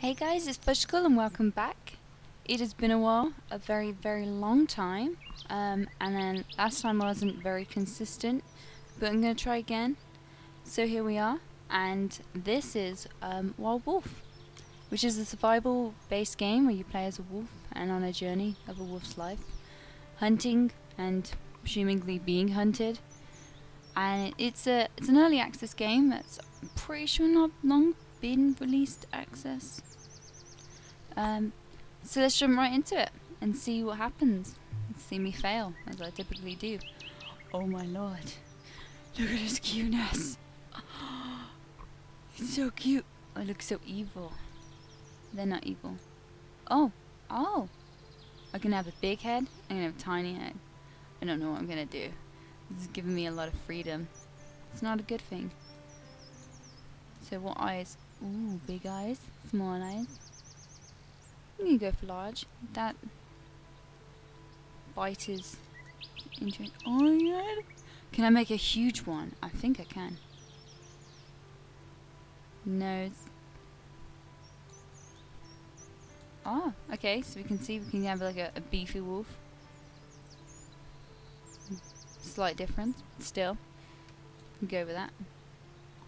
Hey guys, it's Fudgsicle and welcome back. It has been a while, a very, very long time. Um, and then last time I wasn't very consistent, but I'm going to try again. So here we are, and this is um, Wild Wolf, which is a survival based game where you play as a wolf and on a journey of a wolf's life, hunting and presumably being hunted. And it's a it's an early access game that's pretty sure not long been released access. Um, so let's jump right into it and see what happens. See me fail, as I typically do. Oh my lord. Look at his cuteness. He's so cute. I look so evil. They're not evil. Oh, oh. I can have a big head, I can have a tiny head. I don't know what I'm gonna do. This is giving me a lot of freedom. It's not a good thing. So what eyes? Ooh, big eyes, small eyes. I'm gonna go for large. That bite is interesting. Oh god! Can I make a huge one? I think I can. Nose. Oh, ah, okay. So we can see we can have like a, a beefy wolf. Slight difference, but still. Go with that.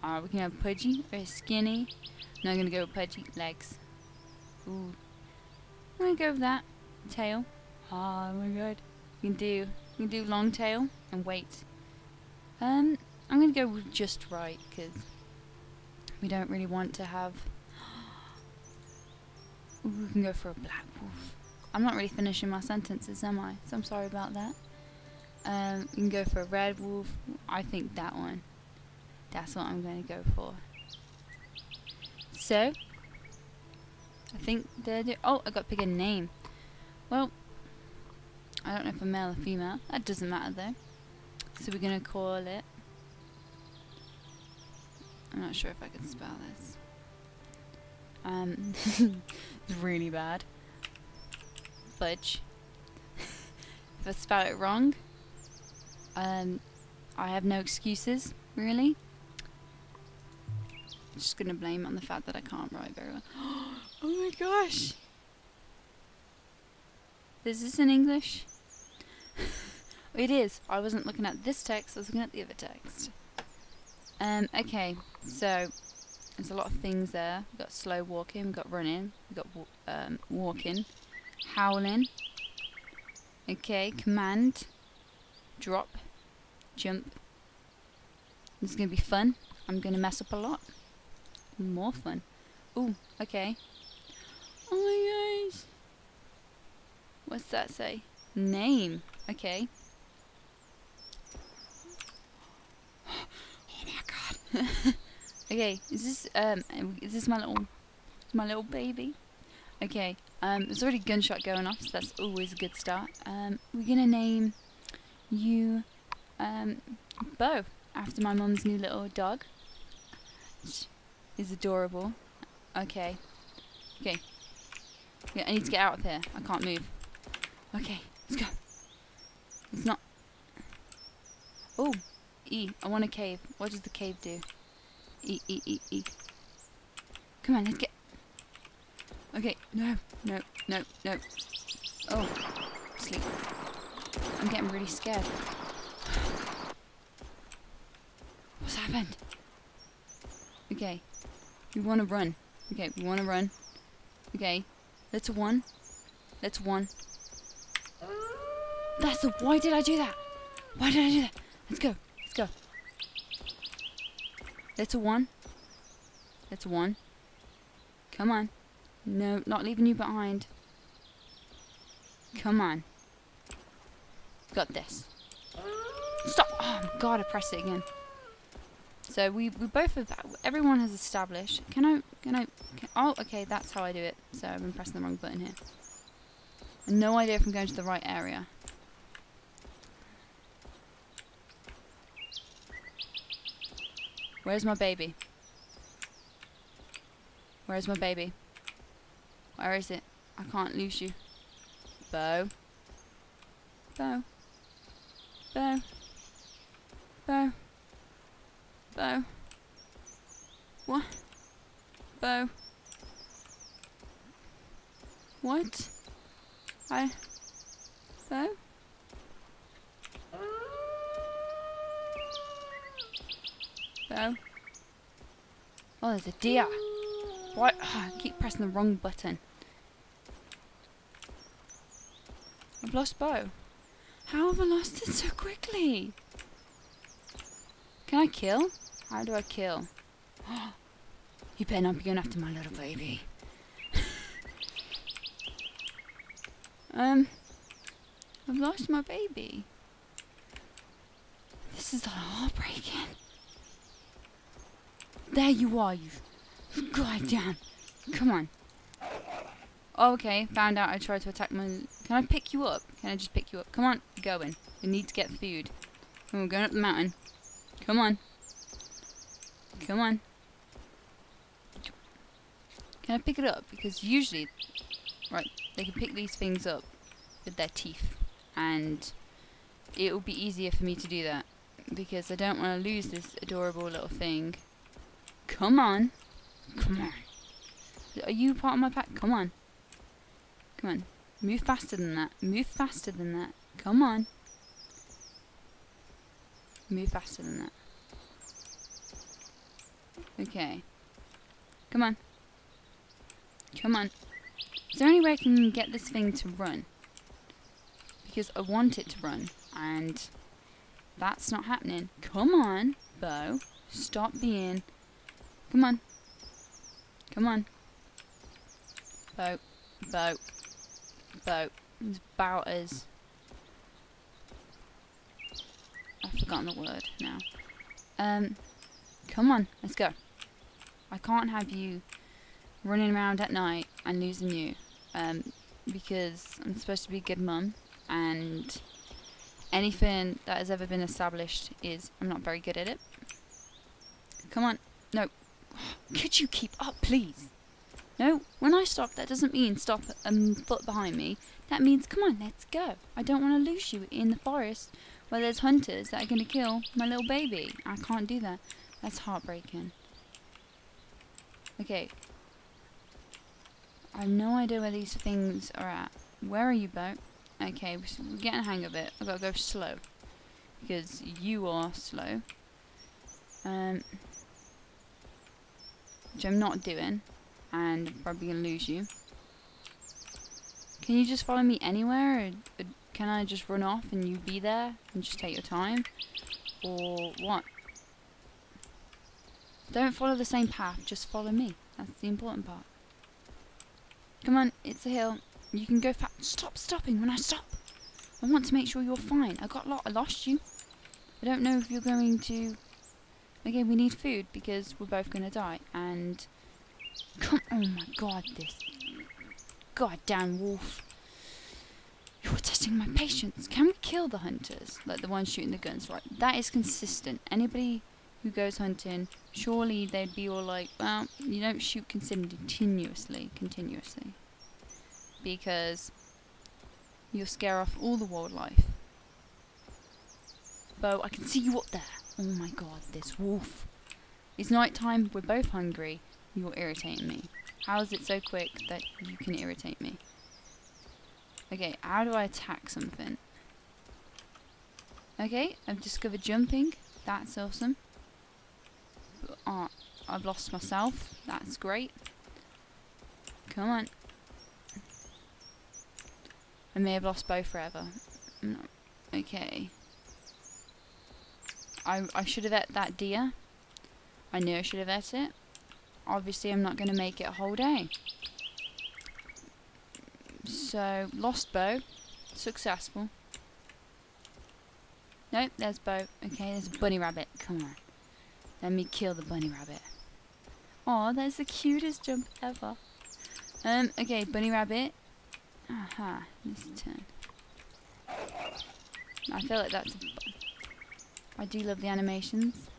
Alright, we can have pudgy, or skinny. Now I'm gonna go with pudgy legs. Ooh. I'm gonna go with that. Tail. Oh my god. We can do we can do long tail and weight. Um I'm gonna go with just right because we don't really want to have Ooh, we can go for a black wolf. I'm not really finishing my sentences, am I? So I'm sorry about that. Um, you can go for a red wolf. I think that one. That's what I'm going to go for. So, I think they're... Oh, I got to pick a name. Well, I don't know if a male or female. That doesn't matter though. So we're going to call it... I'm not sure if I can spell this. Um, it's really bad. Fudge. if I spell it wrong, um, I have no excuses, really. I'm just gonna blame on the fact that I can't write very well. oh my gosh! Is this in English? it is. I wasn't looking at this text, I was looking at the other text. Um, okay, so there's a lot of things there. We've got slow walking, we've got running, we've got um, walking, howling. Okay, command, drop, jump. This is going to be fun. I'm going to mess up a lot. More fun. Ooh, okay. Oh my gosh. What's that say? Name. Okay. Oh my god. okay, is this um is this my little my little baby? Okay. Um there's already gunshot going off, so that's always a good start. Um we're gonna name you um Bo after my mum's new little dog. Which is adorable. Okay. Okay. Yeah, I need to get out of here. I can't move. Okay, let's go. It's not... Oh, E. I want a cave. What does the cave do? E, E, E, E. Come on, let's get... Okay, no, no, no, no. Oh, sleep. I'm getting really scared. What's happened? Okay. We want to run. Okay, we want to run. Okay. That's one. That's one. That's the... Why did I do that? Why did I do that? Let's go. Let's go. That's a one. That's a one. Come on. No, not leaving you behind. Come on. Got this. Stop! Oh my god, I pressed it again. So we, we both have. Everyone has established. Can I, can I, can, oh, okay, that's how I do it. So I've been pressing the wrong button here. No idea if I'm going to the right area. Where's my baby? Where's my baby? Where is it? I can't lose you. Bo. Bo. Bo. Bo. Bo. What? Bo. What? I... Bo? Bo? Oh, there's a deer. What? Ah, I keep pressing the wrong button. I've lost Bo. How have I lost it so quickly? Can I kill? How do I kill? you better not be going after my little baby. Um, I've lost my baby. This is heartbreaking. There you are, you goddamn. Come on. Oh, okay, found out I tried to attack my... Can I pick you up? Can I just pick you up? Come on, going. We need to get food. And we're going up the mountain. Come on. Come on. Can I pick it up? Because usually, right, they can pick these things up with their teeth. And it will be easier for me to do that. Because I don't want to lose this adorable little thing. Come on. Come on. Are you part of my pack? Come on. Come on. Move faster than that. Move faster than that. Come on. Move faster than that. Okay. Come on. Come on. Is there any way I can get this thing to run? Because I want it to run, and that's not happening. Come on, Bo. Stop being... Come on. Come on. Bo. Bo Bo. It's about as... I've forgotten the word now. Um, come on, let's go. I can't have you running around at night and losing you. Um, because I'm supposed to be a good mum and anything that has ever been established is I'm not very good at it. Come on. No. Could you keep up, please? No, when I stop, that doesn't mean stop a um, foot behind me. That means, come on, let's go. I don't want to lose you in the forest where there's hunters that are going to kill my little baby. I can't do that. That's heartbreaking. Okay. I have no idea where these things are at. Where are you, boat? Okay, we're getting a hang of it. I've got to go slow. Because you are slow. Um, which I'm not doing and I'm probably going to lose you. Can you just follow me anywhere? Or, or can I just run off and you be there and just take your time? Or what? Don't follow the same path, just follow me. That's the important part. Come on, it's a hill. You can go fast. Stop stopping when I stop. I want to make sure you're fine. I got lo I lost you. I don't know if you're going to... Okay, we need food because we're both going to die. And Come, oh my god, this goddamn wolf. You're testing my patience. Can we kill the hunters? Like the ones shooting the guns, right? That is consistent. Anybody who goes hunting, surely they'd be all like, well, you don't shoot continuously, continuously. Because you'll scare off all the wildlife. Bo, I can see you up there. Oh my god, this wolf. It's night time, we're both hungry. You're irritating me. How is it so quick that you can irritate me? Okay, how do I attack something? Okay, I've discovered jumping. That's awesome. Oh, I've lost myself. That's great. Come on. I may have lost both forever. No. Okay. I, I should have ate that deer. I knew I should have ate it obviously I'm not going to make it a whole day. So, lost Bo. Successful. Nope, there's Bo. Okay, there's a bunny rabbit. Come on. Let me kill the bunny rabbit. Oh, that's the cutest jump ever. Um, okay, bunny rabbit. Aha, this turn. I feel like that's... I do love the animations.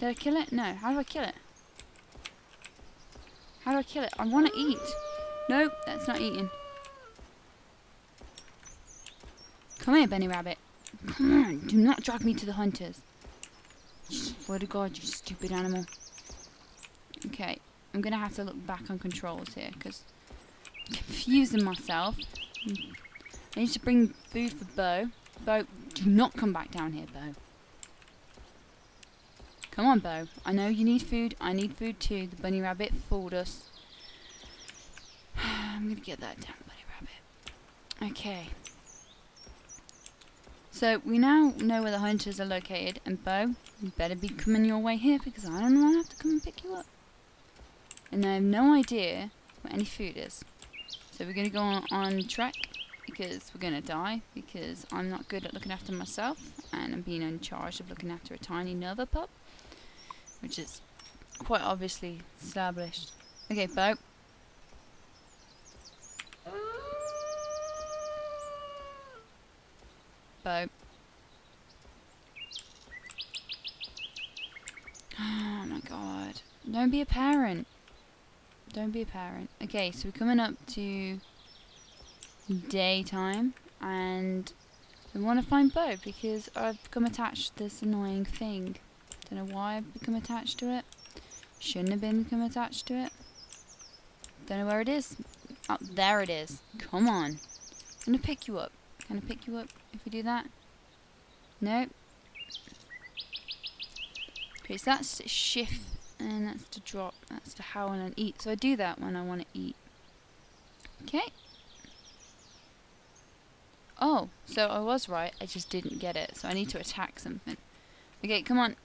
Did I kill it? No. How do I kill it? How do I kill it? I want to eat. Nope, that's not eating. Come here, Bunny Rabbit. Come on, do not drag me to the hunters. Swear to God, you stupid animal. Okay. I'm gonna have to look back on controls here because confusing myself. I need to bring food for Bo. Bo, do not come back down here, Bo. Come on, Bo. I know you need food. I need food too. The bunny rabbit fooled us. I'm gonna get that down, bunny rabbit. Okay. So we now know where the hunters are located, and Bo, you better be coming your way here because I don't want to have to come and pick you up. And I have no idea where any food is. So we're gonna go on, on because we're gonna die because I'm not good at looking after myself and I'm being in charge of looking after a tiny Nova pup, which is quite obviously established. Okay, Bo. Oh my god. Don't be a parent. Don't be a parent. Okay, so we're coming up to daytime and I want to find Bo because I've become attached to this annoying thing. Don't know why I've become attached to it. Shouldn't have been become attached to it. Don't know where it is. Oh, there it is. Come on. I'm gonna pick you up. Can I pick you up do that? Nope. Okay, so that's shift and that's to drop. That's to howl and eat. So I do that when I want to eat. Okay. Oh, so I was right. I just didn't get it. So I need to attack something. Okay, come on.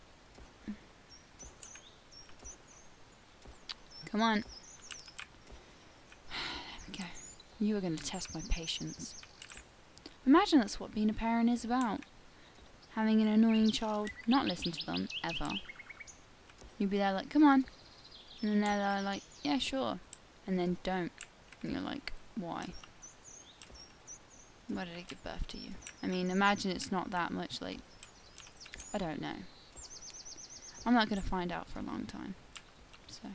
Come on. There we go. You are going to test my patience. Imagine that's what being a parent is about. Having an annoying child not listen to them, ever. You'd be there like, come on. And then they're like, yeah, sure. And then don't. And you're like, why? Why did I give birth to you? I mean, imagine it's not that much, like, I don't know. I'm not going to find out for a long time. So.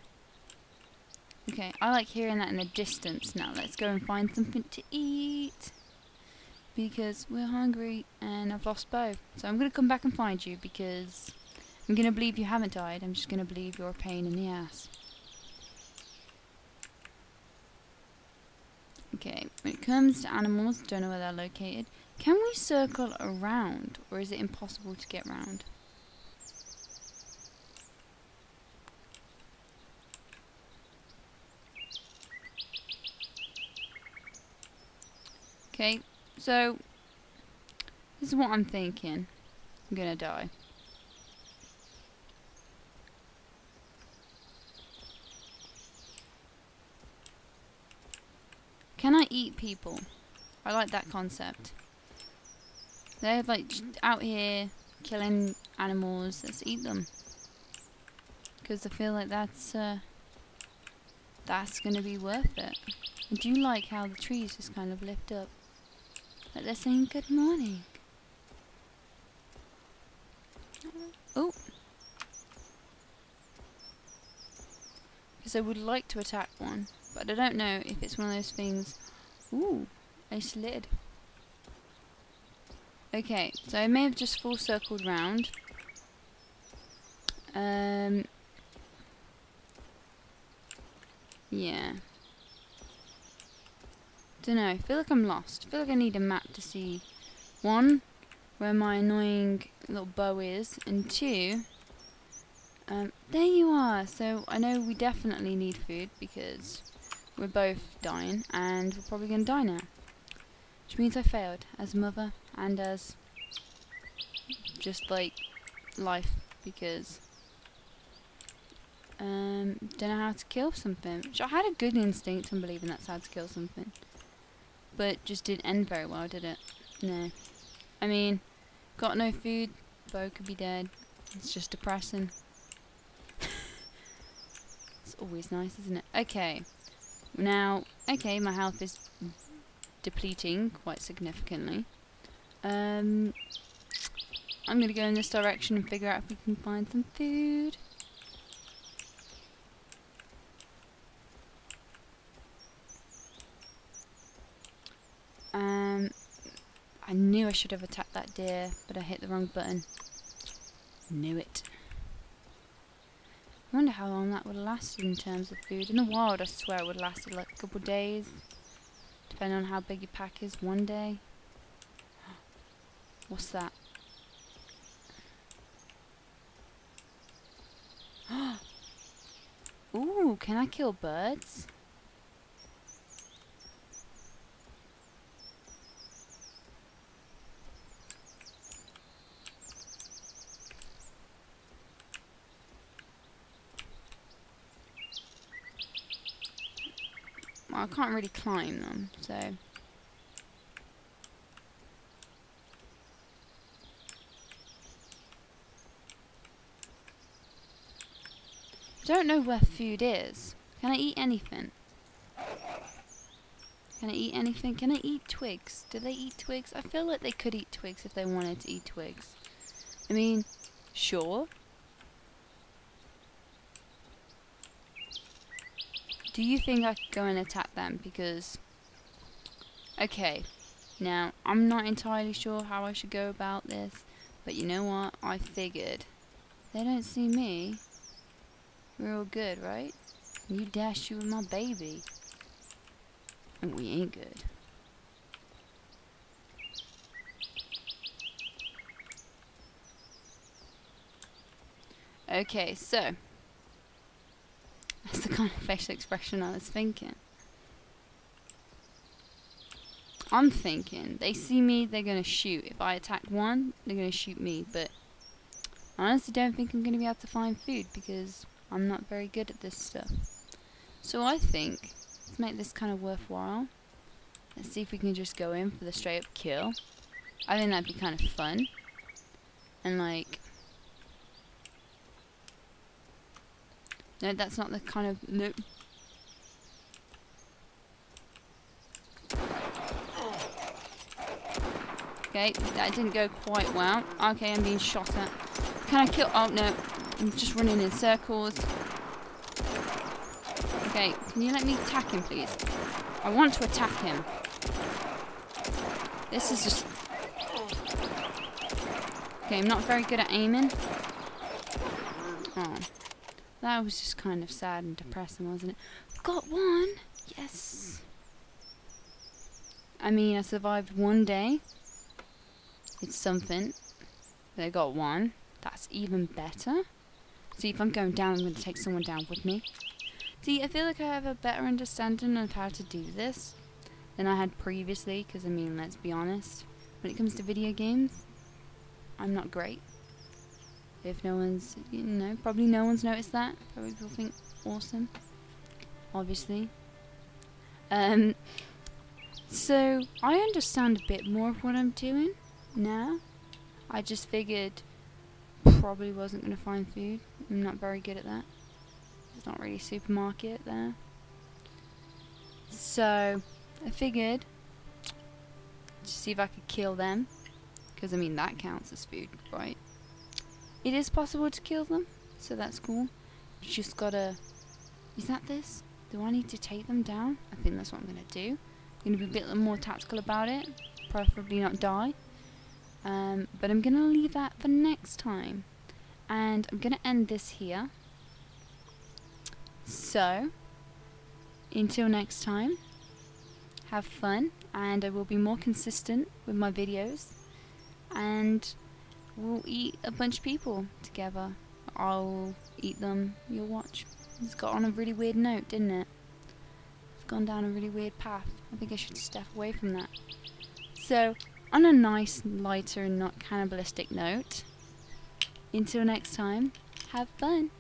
Okay, I like hearing that in the distance. Now let's go and find something to eat. Because we're hungry and I've lost Bo. So I'm going to come back and find you because I'm going to believe you haven't died. I'm just going to believe you're a pain in the ass. Okay, when it comes to animals, don't know where they're located. Can we circle around or is it impossible to get round? Okay, so this is what I'm thinking. I'm gonna die. Can I eat people? I like that concept. They're like out here killing animals. Let's eat them. Because I feel like that's uh, that's gonna be worth it. I do like how the trees just kind of lift up. Like they're saying good morning. Oh. Because I would like to attack one. But I don't know if it's one of those things... Ooh, a slid. Okay, so I may have just full circled round. Um, yeah. Don't know, I feel like I'm lost. I feel like I need a map to see, one, where my annoying little Bo is, and two, um, there you are. So I know we definitely need food because we're both dying, and we're probably going to die now. Which means I failed as mother and as just like life because um don't know how to kill something. Which I had a good instinct on believing that's how to kill something. But just didn't end very well, did it? No. I mean, got no food, Bo could be dead. It's just depressing. it's always nice, isn't it? Okay. Now, okay, my health is depleting quite significantly. Um, I'm going to go in this direction and figure out if we can find some food. I knew I should have attacked that deer, but I hit the wrong button. Knew it. I wonder how long that would have lasted in terms of food. In the wild, I swear it would have lasted like a couple of days. Depending on how big your pack is, one day. What's that? Ooh, can I kill birds? Well, I can't really climb them, so... don't know where food is. Can I eat anything? Can I eat anything? Can I eat twigs? Do they eat twigs? I feel like they could eat twigs if they wanted to eat twigs. I mean, sure. Do you think I could go and attack them? Because, okay, now, I'm not entirely sure how I should go about this, but you know what? I figured. They don't see me. We're all good, right? You dashed you with my baby. And we ain't good. Okay, so. That's the kind of facial expression I was thinking. I'm thinking, they see me, they're going to shoot. If I attack one, they're going to shoot me. But I honestly don't think I'm going to be able to find food because I'm not very good at this stuff. So I think, let's make this kind of worthwhile. Let's see if we can just go in for the straight up kill. I think that'd be kind of fun. And like... No, that's not the kind of... Nope. Okay, that didn't go quite well. Okay, I'm being shot at. Can I kill... Oh, no. I'm just running in circles. Okay, can you let me attack him, please? I want to attack him. This is just... Okay, I'm not very good at aiming. Oh. That was just kind of sad and depressing, wasn't it? Got one! Yes! I mean, I survived one day. It's something. I got one. That's even better. See, if I'm going down, I'm going to take someone down with me. See, I feel like I have a better understanding of how to do this than I had previously, because, I mean, let's be honest, when it comes to video games, I'm not great. If no one's, you know, probably no one's noticed that. Probably people think awesome, obviously. Um, so, I understand a bit more of what I'm doing now. I just figured probably wasn't going to find food. I'm not very good at that. There's not really a supermarket there. So, I figured to see if I could kill them. Because, I mean, that counts as food, right? It is possible to kill them, so that's cool. Just gotta... Is that this? Do I need to take them down? I think that's what I'm gonna do. I'm gonna be a bit more tactical about it. Preferably not die. Um, but I'm gonna leave that for next time and I'm to end this here. So, until next time, have fun, and I will be more consistent with my videos, and we'll eat a bunch of people together. I'll eat them, you'll watch. It's got on a really weird note, didn't it? It's gone down a really weird path. I think I should step away from that. So, on a nice, lighter, and not cannibalistic note, until next time, have fun!